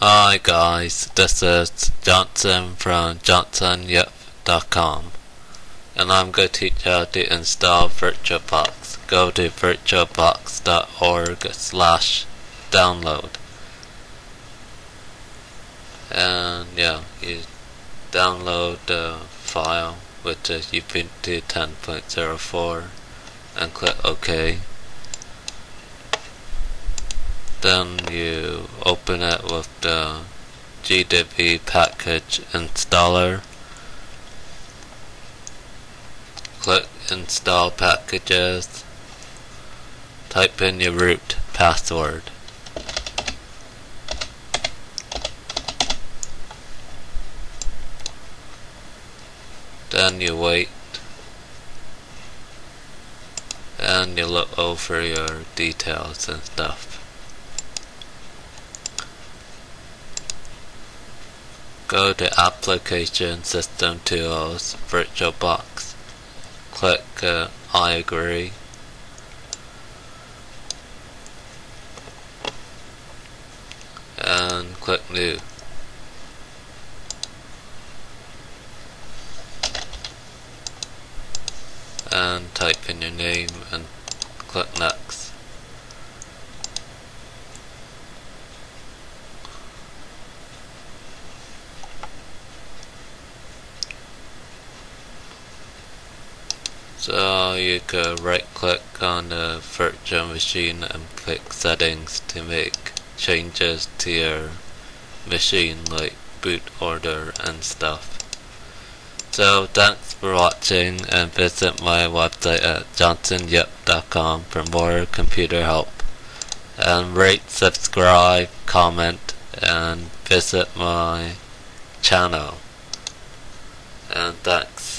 Hi guys, this is Johnson from johnsonyip.com and I'm going to teach you how to install VirtualBox. Go to virtualbox.org slash download. And yeah, you download the file which is Ubuntu 10.04 and click OK then you open it with the Gdebi package installer. Click install packages. Type in your root password. Then you wait. And you look over your details and stuff Go to Application System Tools VirtualBox. Click uh, I agree. And click New. And type in your name and click Next. So you can right click on the virtual machine and click settings to make changes to your machine like boot order and stuff. So thanks for watching and visit my website at johnsonyip.com for more computer help. And rate, subscribe, comment, and visit my channel. And thanks.